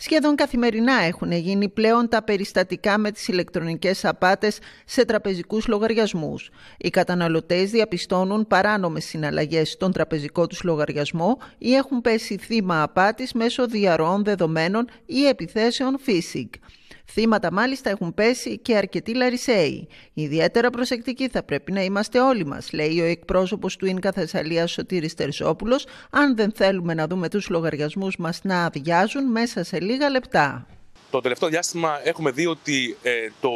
Σχεδόν καθημερινά έχουν γίνει πλέον τα περιστατικά με τις ηλεκτρονικές απάτες σε τραπεζικούς λογαριασμούς. Οι καταναλωτές διαπιστώνουν παράνομες συναλλαγές στον τραπεζικό τους λογαριασμό ή έχουν πέσει θύμα απάτης μέσω διαρροών δεδομένων ή επιθέσεων phishing. Θύματα μάλιστα έχουν πέσει και αρκετοί Λαρισαίοι. Ιδιαίτερα προσεκτικοί θα πρέπει να είμαστε όλοι μας, λέει ο εκπρόσωπος του ΙΝΚΑ Θεσσαλίας Σωτήρης Τερσόπουλος, αν δεν θέλουμε να δούμε τους λογαριασμούς μας να αδειάζουν μέσα σε λίγα λεπτά. Το τελευταίο διάστημα έχουμε δει ότι ε, το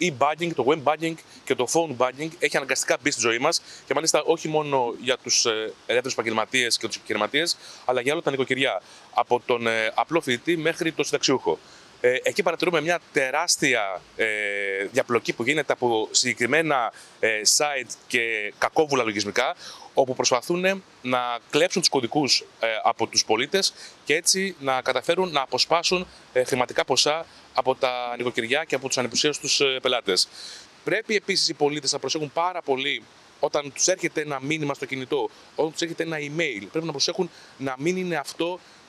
e-banking, το web banking και το phone banking έχει αναγκαστικά μπει στη ζωή μας και μάλιστα όχι μόνο για τους ε, ελεύθερους επαγγελματίες και τους επιχειρηματίες, αλλά για όλα τα νοικοκυριά. Από τον ε, απλό φοιτητή μέχρι τον συνταξιούχο. Ε, εκεί παρατηρούμε μια τεράστια ε, διαπλοκή που γίνεται από συγκεκριμένα ε, site και κακόβουλα λογισμικά, όπου προσπαθούν να κλέψουν τους κωδικούς από τους πολίτες και έτσι να καταφέρουν να αποσπάσουν χρηματικά ποσά από τα νοικοκυριά και από τους ανεπισίους τους πελάτες. Πρέπει επίσης οι πολίτες να προσέχουν πάρα πολύ όταν τους έρχεται ένα μήνυμα στο κινητό, όταν τους έρχεται ένα email, πρέπει να προσέχουν να μην είναι αυτό ε,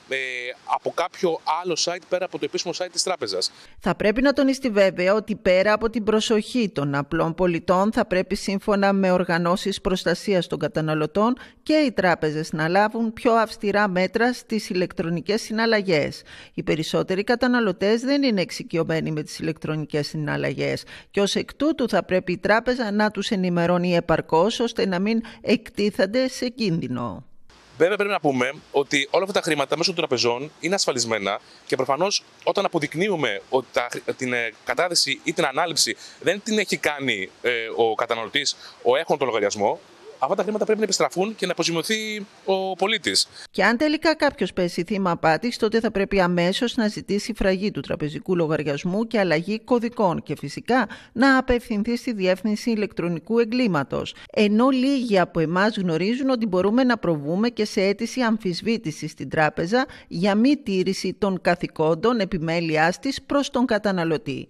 από κάποιο άλλο site πέρα από το επίσημο site της τράπεζας. Θα πρέπει να τονιστεί βέβαια ότι πέρα από την προσοχή των απλών πολιτών θα πρέπει σύμφωνα με οργανώσεις προστασίας των καταναλωτών και οι τράπεζες να λάβουν πιο αυστηρά μέτρα στις ηλεκτρονικές συναλλαγές. Οι περισσότεροι καταναλωτές δεν είναι εξοικειωμένοι με τις ηλεκτρονικές συναλλαγές και ως εκ τούτου θα πρέπει η τράπεζα να τους ενημερώνει επαρκώς ώστε να μην εκτίθενται σε κίνδυνο. Βέβαια, πρέπει να πούμε ότι όλα αυτά τα χρήματα μέσω των τραπεζών είναι ασφαλισμένα και προφανώς όταν αποδεικνύουμε ότι την ε, κατάθεση ή την ανάληψη δεν την έχει κάνει ε, ο καταναλωτής, ο έχον τον λογαριασμό, αυτά τα χρήματα πρέπει να επιστραφούν και να αποζημιωθεί ο πολίτης. Και αν τελικά κάποιος πέσει θύμα απάτης, τότε θα πρέπει αμέσως να ζητήσει φραγή του τραπεζικού λογαριασμού και αλλαγή κωδικών και φυσικά να απευθυνθεί στη διεύθυνση ηλεκτρονικού εγκλήματος. Ενώ λίγοι από εμάς γνωρίζουν ότι μπορούμε να προβούμε και σε αίτηση αμφισβήτησης στην τράπεζα για μη τήρηση των καθηκόντων επιμέλεια της προς τον καταναλωτή.